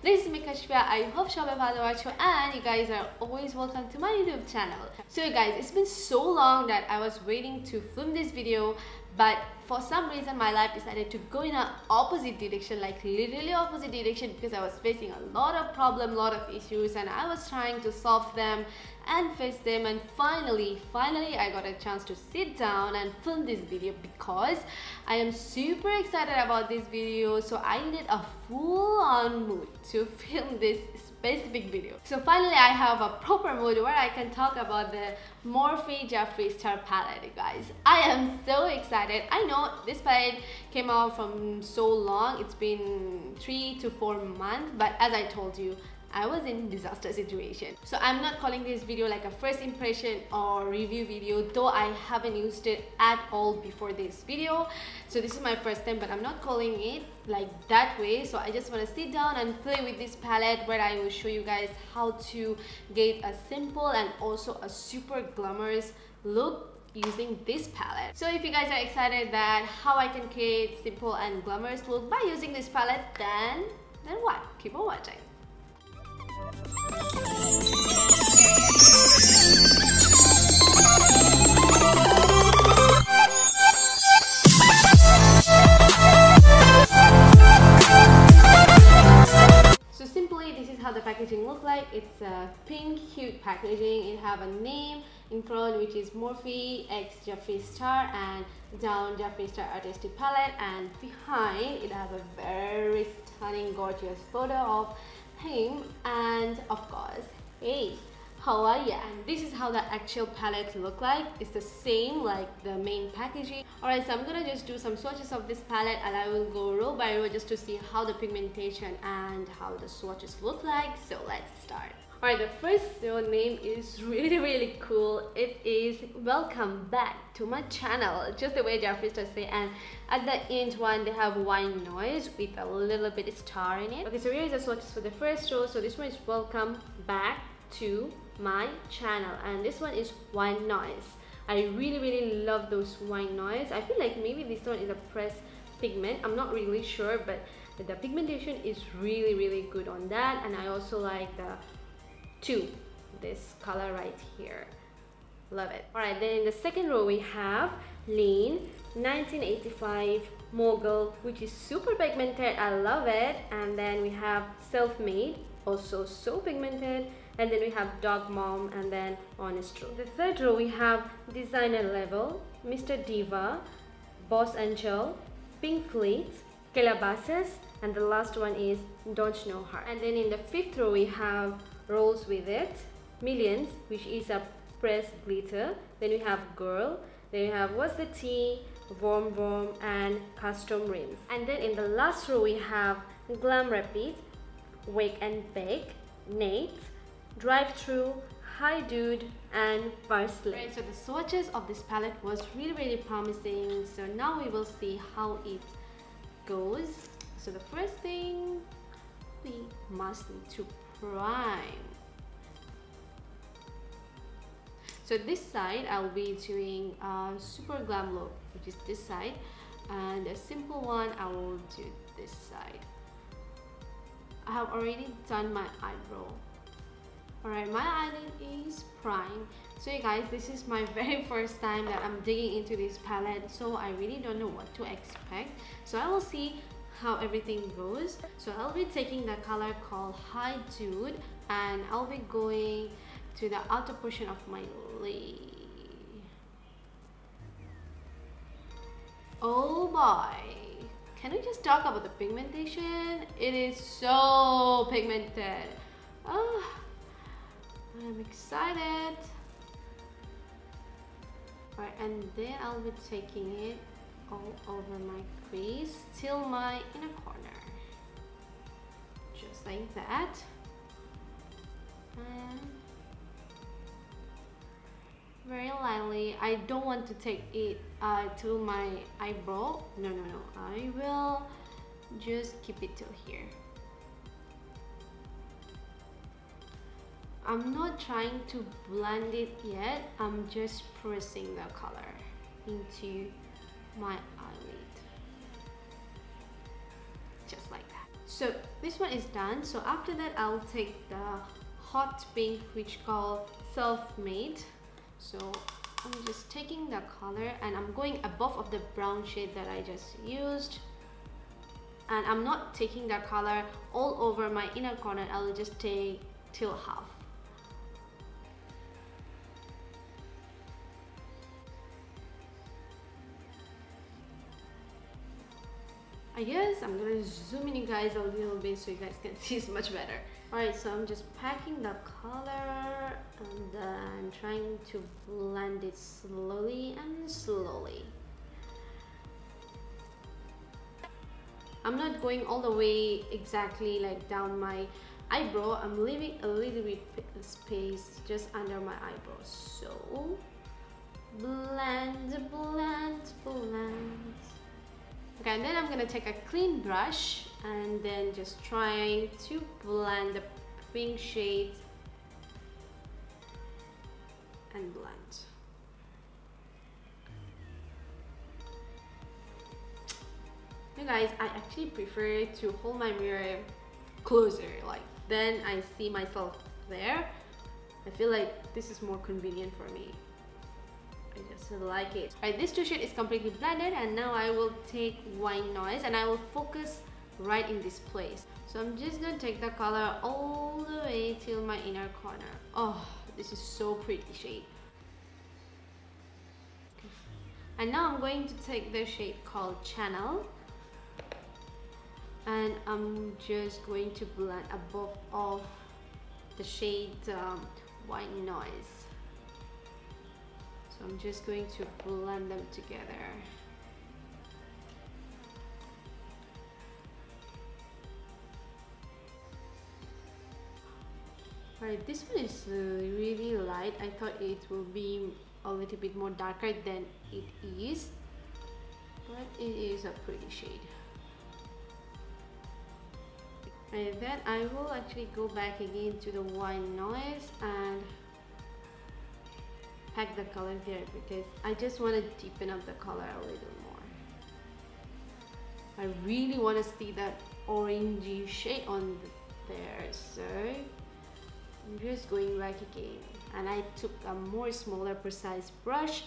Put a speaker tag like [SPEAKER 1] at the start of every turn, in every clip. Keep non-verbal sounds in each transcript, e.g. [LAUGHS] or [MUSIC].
[SPEAKER 1] This is me Kashfia. I hope Shobe watch and you guys are always welcome to my YouTube channel. So guys, it's been so long that I was waiting to film this video but for some reason my life decided to go in an opposite direction like literally opposite direction because I was facing a lot of problem lot of issues and I was trying to solve them and face them. And finally finally I got a chance to sit down and film this video because I am super excited about this video. So I need a full-on mood to [LAUGHS] film this specific video. So finally I have a proper mood where I can talk about the Morphe Jeffree Star palette guys. I am so excited. I know this palette came out from so long. It's been three to four months but as I told you I was in disaster situation. So I'm not calling this video like a first impression or review video though I haven't used it at all before this video. So this is my first time but I'm not calling it like that way. So I just want to sit down and play with this palette where I will show you guys how to get a simple and also a super glamorous look using this palette. So if you guys are excited that how I can create simple and glamorous look by using this palette then then what? Keep on watching. Packaging look like. It's a pink cute packaging. It have a name in front which is Morphe X Jeffree Star and down Jeffree Star Artistry Palette and behind it has a very stunning gorgeous photo of him and of course hey how are you? And this is how the actual palette look like. It's the same like the main packaging. Alright so i'm gonna just do some swatches of this palette and i will go row by row just to see how the pigmentation and how the swatches look like. So let's start Alright, the first name is really really cool. It is welcome back to my channel. Just the way Jeffree Star say and at the end one they have white noise with a little bit of star in it. Okay, so here is the swatches for the first row. So this one is welcome back to my channel and this one is white noise. I really really love those white noise. I feel like maybe this one is a pressed pigment. I'm not really sure but the pigmentation is really really good on that and I also like the two this color right here. Love it. All right then in the second row we have lean 1985 mogul which is super pigmented i love it. And then we have self-made also so pigmented. And then we have dog mom and then honest row the third row we have designer label mr diva boss angel pink fleet calabasas and the last one is don't know her. And then in the fifth row we have rolls with it. Millions which is a pressed glitter. Then we have girl. Then we have what's the tea warm warm and custom rims. And then in the last row we have glam Repeat, wake and bake nate drive through hi dude and parsley. Right, so the swatches of this palette was really really promising. So now we will see how it goes. So the first thing must need to prime. So this side I'll be doing a super glam look which is this side and a simple one I will do this side. I have already done my eyebrow. Alright my eyelid is prime. So you guys this is my [LAUGHS] very first time that I'm digging into this palette so I really don't know what to expect. So I will see how everything goes. So I'll be taking the color called High Dude and I'll be going to the outer portion of my lid oh boy can we just talk about the pigmentation? It is so pigmented. Oh, I'm excited. Right, and then I'll be taking it all over my crease till my inner corner. Just like that. And very lightly I don't want to take it uh, to my eyebrow. No no no. I will just keep it till here. I'm not trying to blend it yet. I'm just pressing the color into my eyelid. Just like that. So this one is done. So after that I'll take the hot pink which called self-made. So I'm just taking the color and I'm going above of the brown shade that I just used. And I'm not taking that color all over my inner corner. I'll just take till half I guess I'm gonna zoom in you guys a little bit so you guys can [LAUGHS] see it much better Alright, so I'm just packing the color and uh, then trying to blend it slowly and slowly. I'm not going all the way exactly like down my eyebrow. I'm leaving a little bit space just under my eyebrows. So blend, blend, blend. Okay, and then I'm gonna take a clean brush and then just trying to blend the pink shade and blend. You guys, I actually prefer to hold my mirror closer, like then I see myself there. I feel like this is more convenient for me. Just like it. Alright, this two shade is completely blended and now I will take White Noise and I will focus right in this place. So I'm just gonna take the color all the way till my inner corner. Oh, this is so pretty shade. And now I'm going to take the shade called Channel and I'm just going to blend above of the shade um, White Noise. So I'm just going to blend them together. Right, this one is uh, really light. I thought it will be a little bit more darker than it is. But it is a pretty shade. And then I will actually go back again to the white noise and pack the color here because I just want to deepen up the color a little more. I really want to see that orangey shade on there so I'm just going back again. And I took a more smaller precise brush.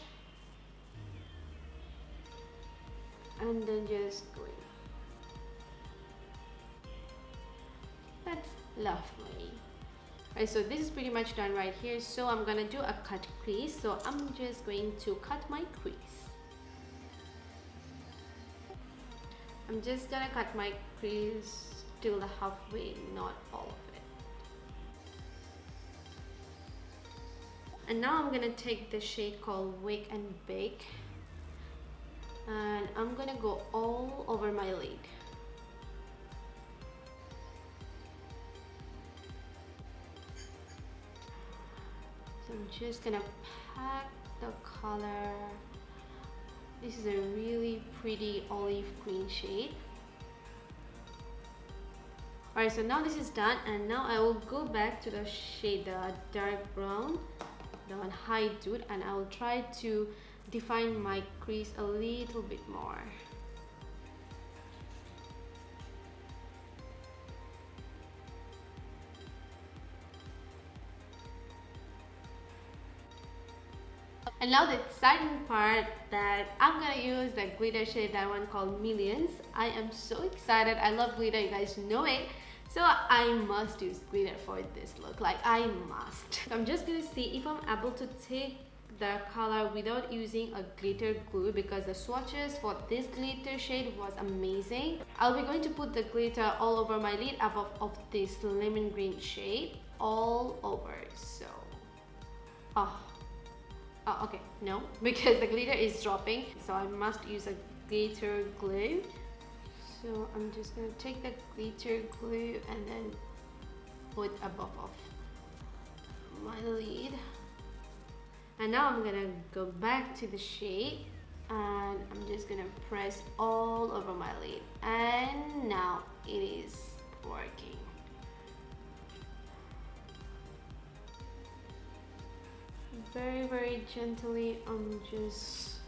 [SPEAKER 1] And then just going. That's lovely So this is pretty much done right here. So I'm gonna do a cut crease. So I'm just going to cut my crease. I'm just gonna cut my crease till the halfway, not all of it. And now I'm gonna take the shade called Wake and Bake and I'm gonna go all over my lid. I'm just gonna pack the color this is a really pretty olive green shade Alright, so now this is done and now I will go back to the shade, the dark brown, the one high dude and I will try to define my crease a little bit more. And now the exciting part that I'm gonna use the glitter shade, that one called Millions. I am so excited. I love glitter, you guys know it. So I must use glitter for this look, like I must. So I'm just gonna see if I'm able to take the color without using a glitter glue because the swatches for this glitter shade was amazing. I'll be going to put the glitter all over my lid above of this lemon green shade all over so oh Oh, okay, no, [LAUGHS] because the glitter is dropping, so I must use a glitter glue. So I'm just gonna take the glitter glue and then put above of my lid. And now I'm gonna go back to the shade and I'm just gonna press all over my lid. And now it is working. very very gently I'm just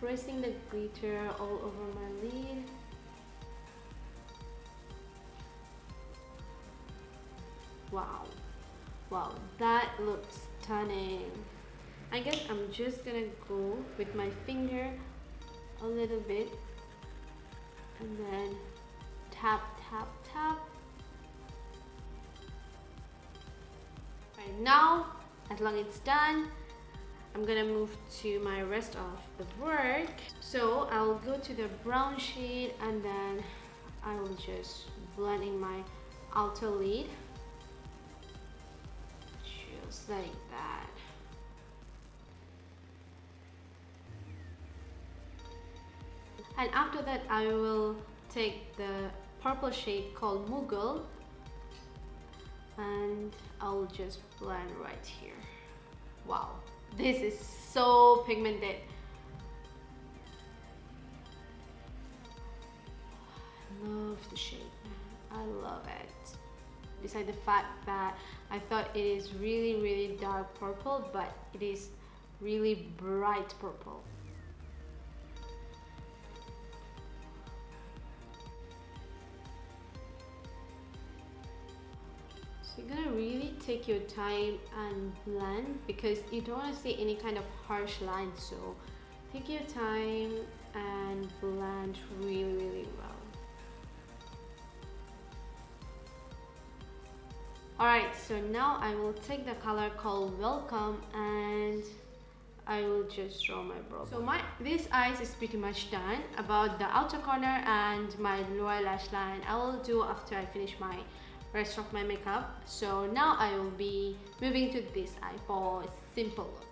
[SPEAKER 1] pressing the glitter all over my lid. Wow. Wow that looks stunning. I guess I'm just gonna go with my finger a little bit and then tap tap tap. Right now as long as it's done I'm gonna move to my rest of the work. So I'll go to the brown shade and then I will just blend in my outer lid just like that. And after that I will take the purple shade called Mogul and I'll just blend right here. Wow. This is so pigmented. I love the shade I love it. Besides the fact that I thought it is really really dark purple but it is really bright purple you're gonna really take your time and blend because you don't want to see any kind of harsh lines. So take your time and blend really, really well. Alright, so now I will take the color called Welcome and I will just draw my brow. So my this eyes is pretty much done about the outer corner and my lower lash line. I will do after I finish my rest of my makeup so now I will be moving to this eye for simple look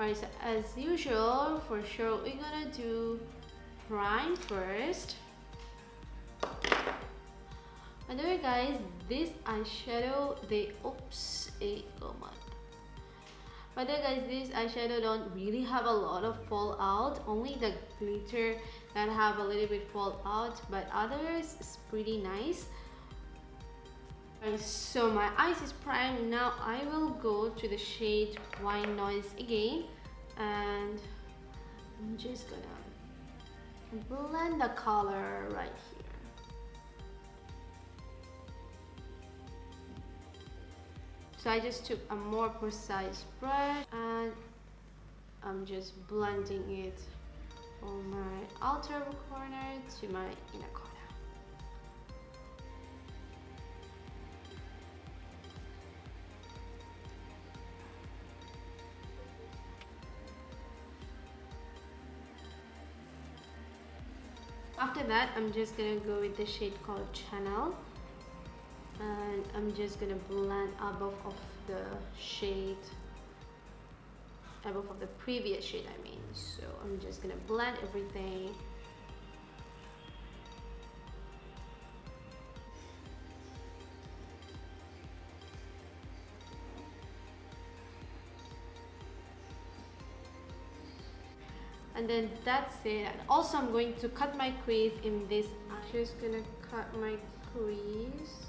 [SPEAKER 1] Alright, so as usual, for sure, we're gonna do prime first. By the way, guys, this eyeshadow, they, oops, it come on. By the way, guys, this eyeshadow don't really have a lot of fallout. Only the glitter that have a little bit fallout, but others is pretty nice so my eyes is primed. Now I will go to the shade White Noise again. And I'm just gonna blend the color right here. So I just took a more precise brush and I'm just blending it from my outer corner to my inner corner after that I'm just gonna go with the shade called Channel and I'm just gonna blend above of the shade above of the previous shade I mean. So I'm just gonna blend everything and then that's it and also I'm going to cut my crease in this I'm just gonna cut my crease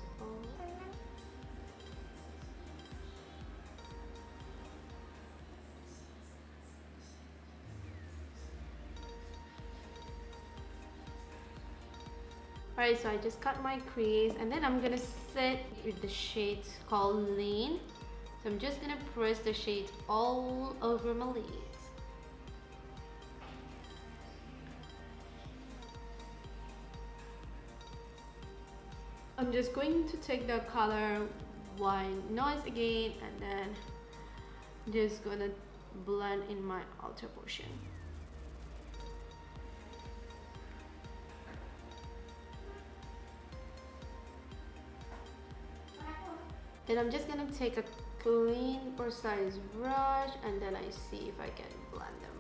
[SPEAKER 1] Alright, so I just cut my crease and then I'm gonna set with the shade called Lean. So I'm just gonna press the shade all over my lid. Just going to take the color wine noise again and then just gonna blend in my outer portion. Then I'm just gonna take a clean precise brush and then I see if I can blend them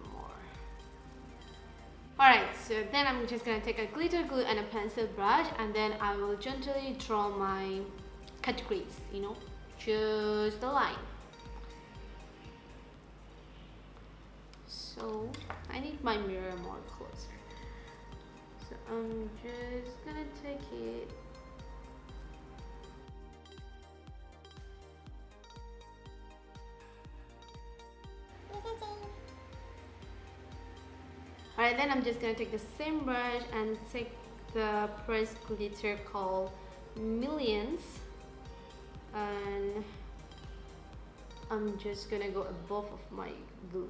[SPEAKER 1] so then I'm just gonna take a glitter glue and a pencil brush and then I will gently draw my cut crease, you know, just the line. So I need my mirror more closer. So I'm just gonna take it Alright, then I'm just gonna take the same brush and take the pressed glitter called Millions. and I'm just gonna go above of my glue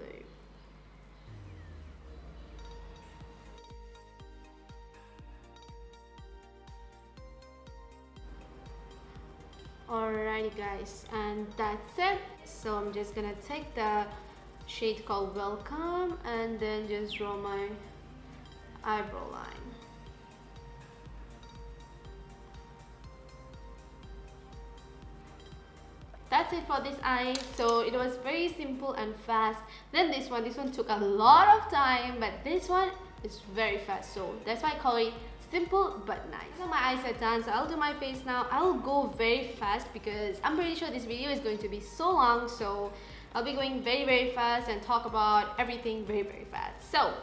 [SPEAKER 1] alrighty guys and that's it so I'm just gonna take the shade called welcome and then just draw my eyebrow line. That's it for this eye. So it was very simple and fast. Then this one this one took a lot of time but this one is very fast. So that's why I call it simple but nice. So my eyes are done so I'll do my face now. I'll go very fast because I'm pretty sure this video is going to be so long so I'll be going very very fast and talk about everything very very fast so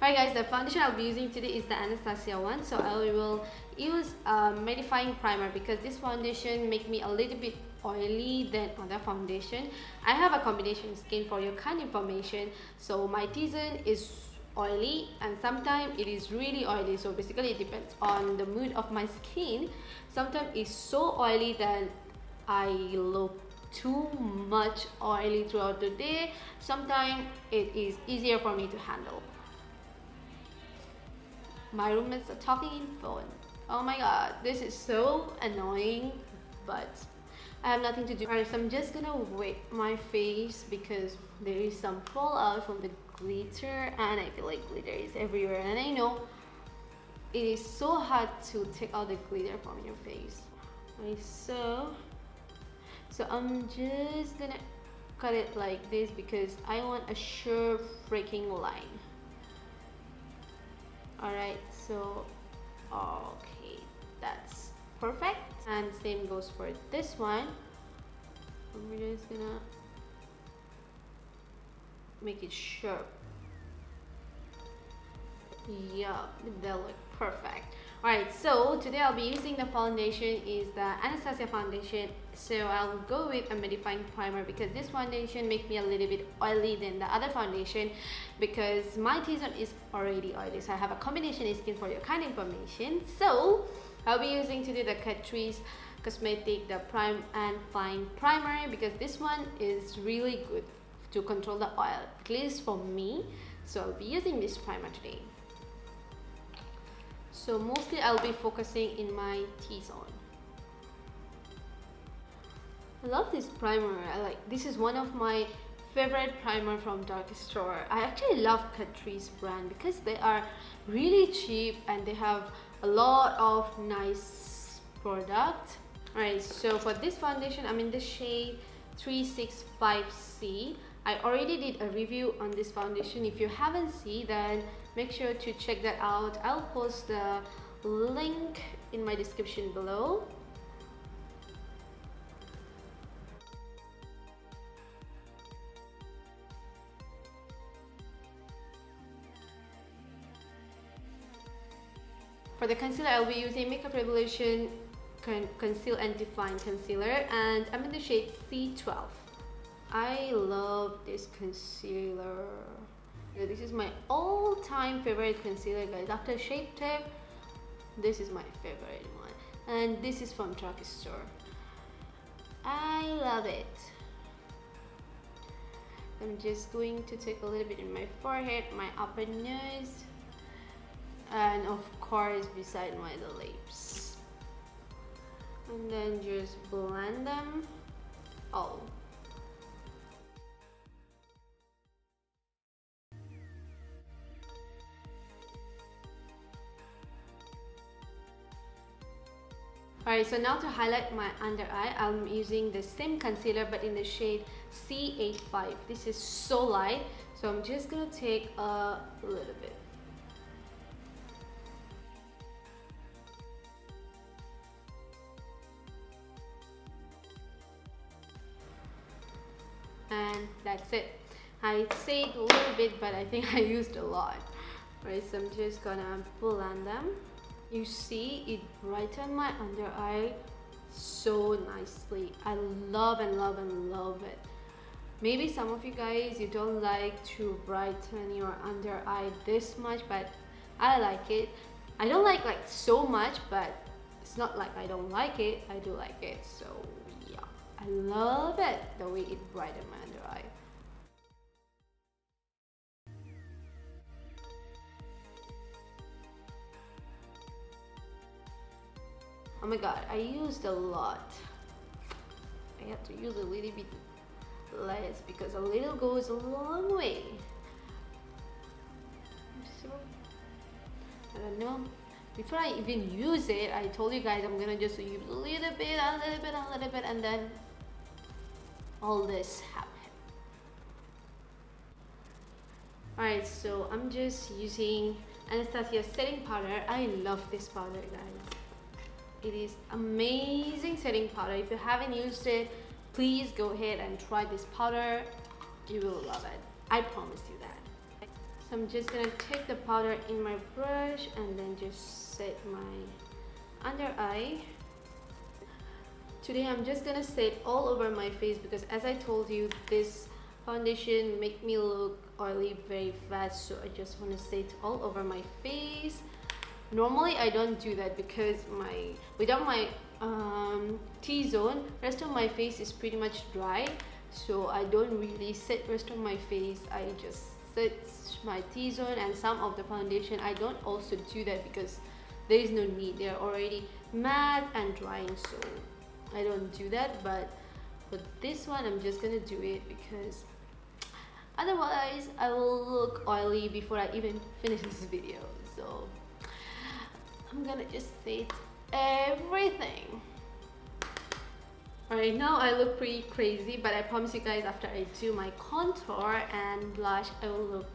[SPEAKER 1] Alright guys, the foundation I'll be using today is the Anastasia one. So I will use a mattifying primer because this foundation make me a little bit oily than other foundation. I have a combination skin for your kind information. So my T-zone is oily and sometimes it is really oily. So basically it depends on the mood of my skin. Sometimes it's so oily that I look too much oily throughout the day. Sometimes it is easier for me to handle my roommates are talking in phone. Oh my god, this is so annoying, but I have nothing to do. Alright, so I'm just gonna wipe my face because there is some fallout from the glitter and I feel like glitter is everywhere and I know it is so hard to take out the glitter from your face. Alright, so so I'm just gonna cut it like this because I want a sure freaking line. All right so okay that's perfect. And same goes for this one. I'm just gonna make it sharp yeah they look perfect Alright, so today I'll be using the foundation is the Anastasia foundation. So I'll go with a mattifying primer because this foundation makes me a little bit oily than the other foundation because my T-zone is already oily. So I have a combination skin for your kind information. So I'll be using today the Catrice Cosmetic, the Prime and Fine Primer because this one is really good to control the oil, at least for me. So I'll be using this primer today so mostly I'll be focusing in my T-zone. I love this primer. I like this is one of my favorite primer from Darkest Store. I actually love Catrice brand because they are really cheap and they have a lot of nice product. Alright so for this foundation I'm in the shade 365C I already did a review on this foundation. If you haven't seen then make sure to check that out. I'll post the link in my description below. For the concealer, I'll be using Makeup Revolution Con Conceal and Define Concealer and I'm in the shade C12. I love this concealer. This is my all-time favorite concealer guys. After Shape Tape, this is my favorite one. And this is from Drugstore. I love it. I'm just going to take a little bit in my forehead, my upper nose, and of course beside my lips. And then just blend them all. Alright, so now to highlight my under eye, I'm using the same concealer but in the shade C85. This is so light, so I'm just gonna take a little bit. And that's it. I said a little bit, but I think [LAUGHS] I used a lot. Alright, so I'm just gonna blend them you see it brighten my under eye so nicely i love and love and love it maybe some of you guys you don't like to brighten your under eye this much but i like it i don't like like so much but it's not like i don't like it i do like it so yeah. I love it, the way it brightens my under eye. Oh my god, I used a lot. I have to use a little bit less because a little goes a long way. So, I don't know. Before I even use it, I told you guys I'm gonna just use a little bit, a little bit, a little bit, and then all this happen. Alright, so I'm just using Anastasia setting powder. I love this powder, guys. It is amazing setting powder. If you haven't used it, please go ahead and try this powder. You will love it. I promise you that. So I'm just gonna take the powder in my brush and then just set my under eye. Today I'm just gonna set all over my face because as I told you, this foundation make me look oily very fast. So I just wanna set all over my face normally I don't do that because my without my um, T-zone rest of my face is pretty much dry. So I don't really set rest of my face. I just set my T-zone and some of the foundation. I don't also do that because there is no need. They're already matte and drying so I don't do that. But for this one I'm just gonna do it because otherwise I will look oily before I even finish this video I'm gonna just set everything. Alright, now I look pretty crazy, but I promise you guys after I do my contour and blush, I will look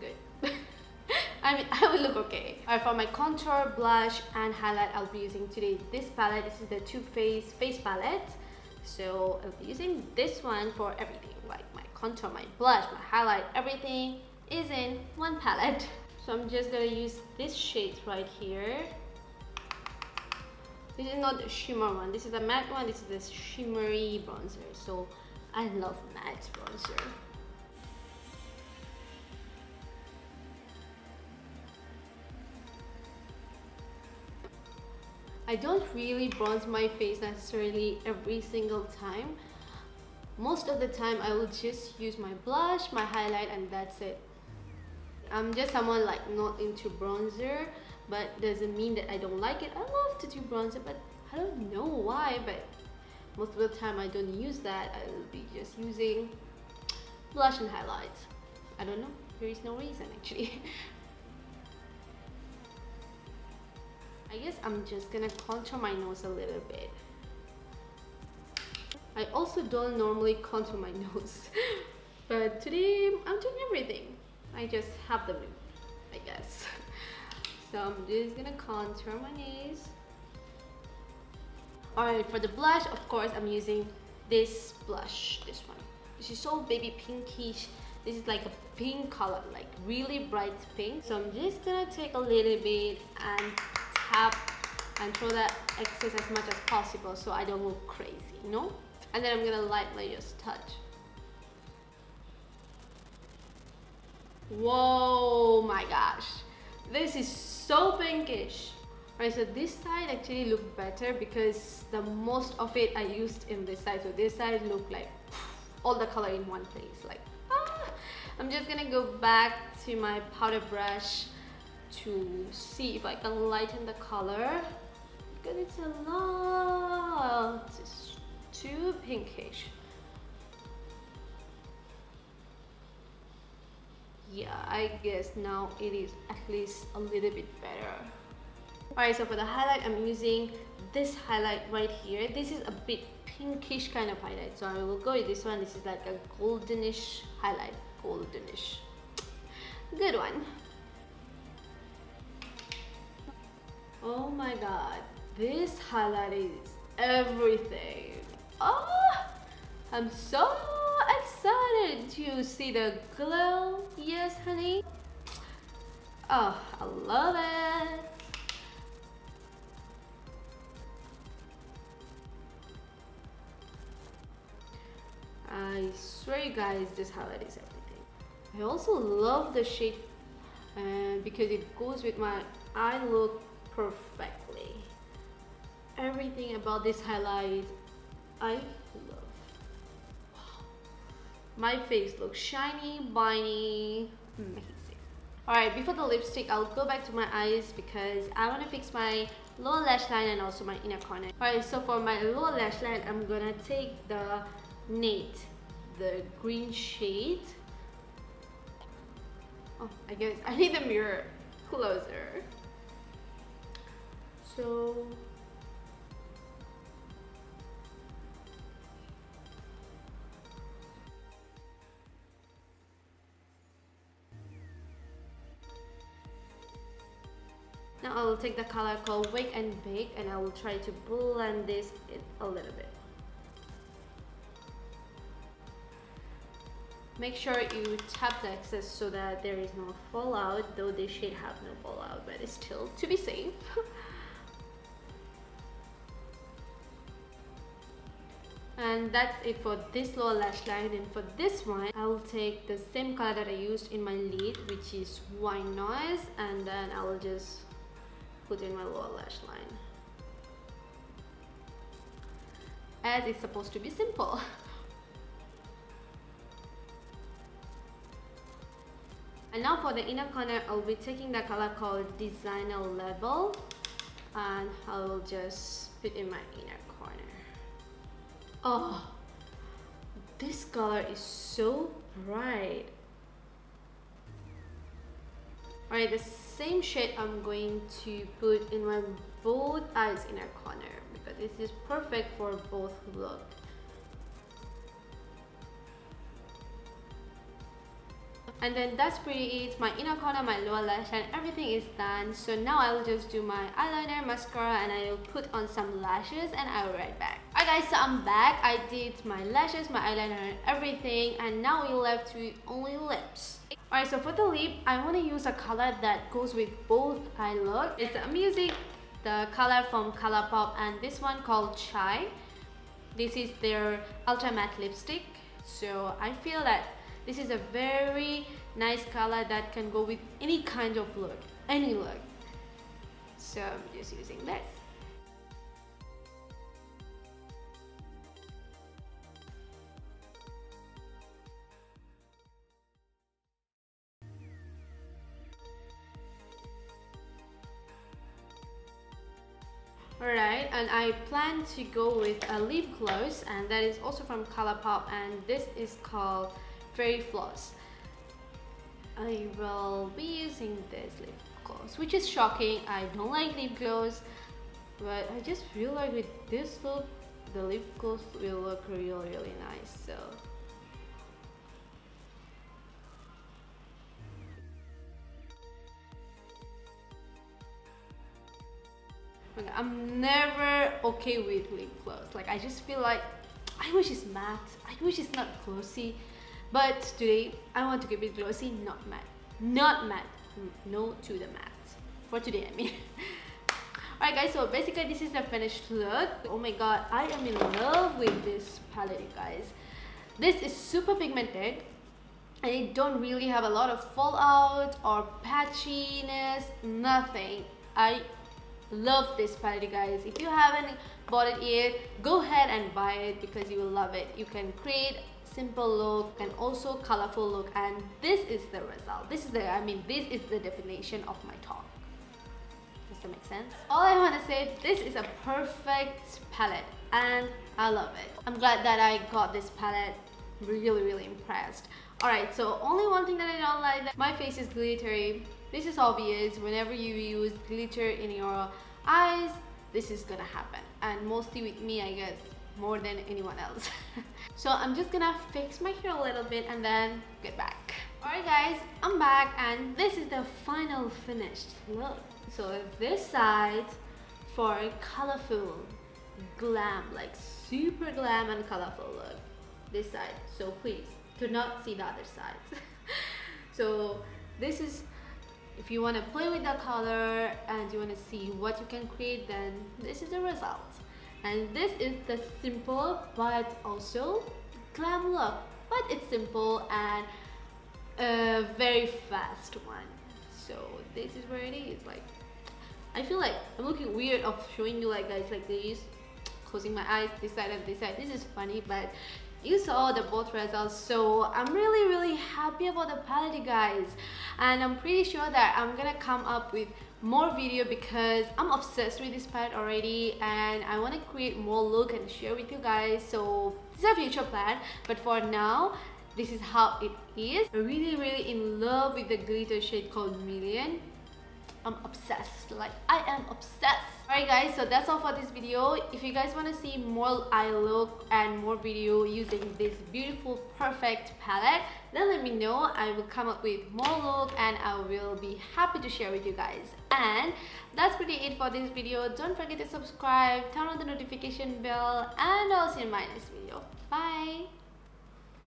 [SPEAKER 1] good. [LAUGHS] I mean, I will look okay. Alright, for my contour, blush, and highlight, I'll be using today this palette. This is the Too Faced Face Palette. So I'll be using this one for everything, like my contour, my blush, my highlight, everything is in one palette. [LAUGHS] So I'm just gonna use this shade right here. This is not the shimmer one. This is a matte one. This is a shimmery bronzer. So I love matte bronzer. I don't really bronze my face necessarily every single time. Most of the time I will just use my blush, my highlight and that's it. I'm just someone like not into bronzer but doesn't mean that I don't like it. I love to do bronzer but I don't know why but most of the time I don't use that. I will be just using blush and highlight. I don't know. There is no reason actually. [LAUGHS] I guess I'm just gonna contour my nose a little bit. I also don't normally contour my [LAUGHS] nose but today I'm doing everything. I just have the mood, I guess. [LAUGHS] So I'm just gonna contour my nose. Alright, for the blush, of course, I'm using this blush, this one. This is so baby pinkish. This is like a pink color, like really bright pink. So I'm just gonna take a little bit and tap and throw that excess as much as possible so I don't look crazy, you know? And then I'm gonna lightly just touch. Whoa, my gosh. This is so pinkish. Right, so this side actually looked better because the most of it I used in this side. So this side looked like all the color in one place. Like, ah. I'm just gonna go back to my powder brush to see if I can lighten the color because it's a lot. It's too pinkish. Yeah I guess now it is at least a little bit better. Alright so for the highlight I'm using this highlight right here. This is a bit pinkish kind of highlight so I will go with this one. This is like a goldenish highlight goldenish. Good one. Oh my god this highlight is everything. Oh I'm so excited to see the glow. Yes, honey. Oh, I love it. I swear you guys, this highlight is everything. I also love the shade uh, because it goes with my eye look perfectly. Everything about this highlight, I love. My face looks shiny, biny, hmm, amazing. Alright, before the lipstick, I'll go back to my eyes because I want to fix my lower lash line and also my inner corner. Alright, so for my lower lash line, I'm gonna take the Nate, the green shade. Oh, I guess [LAUGHS] I need the mirror closer. So I will take the color called Wake and Bake and I will try to blend this a little bit. Make sure you tap the excess so that there is no fallout, though this shade have no fallout, but it's still to be safe. [LAUGHS] and that's it for this lower lash line and for this one I will take the same color that I used in my lid which is Wine Noise and then I will just put in my lower lash line. As it's supposed to be simple. [LAUGHS] And now for the inner corner I'll be taking the color called designer label and I will just put in my inner corner. Oh this color is so bright Alright, the same shade I'm going to put in my both eyes inner corner because this is perfect for both look. and then that's pretty it my inner corner my lower lash and everything is done. So now I will just do my eyeliner mascara and I will put on some lashes and I will right back. Alright guys so I'm back. I did my lashes my eyeliner and everything and now we left with only lips alright so for the lip I want to use a color that goes with both eye look it's a music the color from Colourpop and this one called Chai this is their ultra matte lipstick so I feel that this is a very nice color that can go with any kind of look, any look. So I'm just using this. Alright, and I plan to go with a lip gloss and that is also from Colourpop and this is called Fairy Floss. I will be using this lip gloss, which is shocking. I don't like lip gloss, but I just feel like with this look, the lip gloss will look really, really nice. So. I'm never okay with lip gloss. Like I just feel like I wish it's matte. I wish it's not glossy. But today, I want to keep it glossy, not matte. Not matte. Mm, no to the matte. For today, I mean. [LAUGHS] Alright guys, so basically this is the finished look. Oh my god, I am in love with this palette, guys. This is super pigmented and it don't really have a lot of fallout or patchiness, nothing. I love this palette, guys. If you haven't bought it yet, go ahead and buy it because you will love it. You can create simple look and also colorful look and this is the result. This is the i mean this is the definition of my talk. Does that make sense? All i want to say this is a perfect palette and i love it. I'm glad that i got this palette. Really really impressed. Alright so only one thing that i don't like that my face is glittery this is obvious whenever you use glitter in your eyes this is gonna happen and mostly with me i guess more than anyone else. [LAUGHS] so I'm just gonna fix my hair a little bit and then get back. Alright guys, I'm back and this is the final finished look. So this side for a colorful glam, like super glam and colorful look. This side, so please do not see the other side. [LAUGHS] so this is if you want to play with the color and you want to see what you can create then this is the result. And this is the simple but also glam look. But it's simple and a very fast one. So this is where it is like I feel like I'm looking weird of showing you like guys like this. Closing my eyes this side and this side. This is funny but you saw the both results so i'm really really happy about the palette guys. And i'm pretty sure that i'm gonna come up with more video because i'm obsessed with this palette already and i want to create more look and share with you guys. So this is a future plan but for now this is how it is. I'm really really in love with the glitter shade called Million I'm obsessed. Like I am obsessed. Alright guys so that's all for this video. If you guys want to see more eye look and more video using this beautiful perfect palette then let me know. I will come up with more look and I will be happy to share with you guys. And that's pretty it for this video. Don't forget to subscribe turn on the notification bell and I'll see you in my next video. Bye